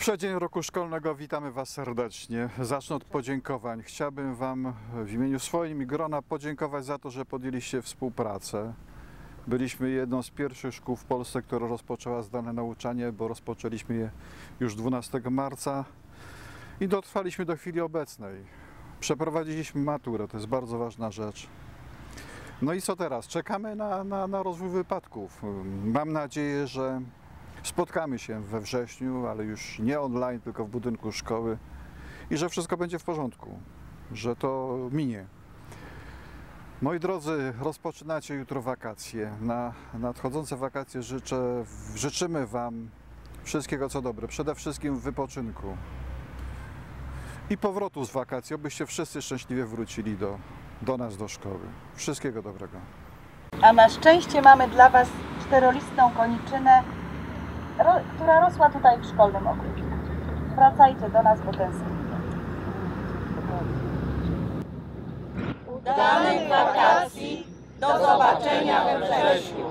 przeddzień roku szkolnego witamy Was serdecznie. Zacznę od podziękowań. Chciałbym Wam w imieniu swoim i grona podziękować za to, że podjęliście współpracę. Byliśmy jedną z pierwszych szkół w Polsce, która rozpoczęła zdalne nauczanie, bo rozpoczęliśmy je już 12 marca i dotrwaliśmy do chwili obecnej. Przeprowadziliśmy maturę, to jest bardzo ważna rzecz. No i co teraz? Czekamy na, na, na rozwój wypadków. Mam nadzieję, że spotkamy się we wrześniu, ale już nie online, tylko w budynku szkoły i że wszystko będzie w porządku, że to minie. Moi drodzy, rozpoczynacie jutro wakacje. Na nadchodzące wakacje życzę, życzymy Wam wszystkiego co dobre. Przede wszystkim wypoczynku i powrotu z wakacji, abyście wszyscy szczęśliwie wrócili do, do nas, do szkoły. Wszystkiego dobrego. A na szczęście mamy dla Was czterolistną koniczynę, ro, która rosła tutaj w szkolnym ogródku. Wracajcie do nas, bo tęsknimy. Udanych wakacji. Do zobaczenia we wrześniu.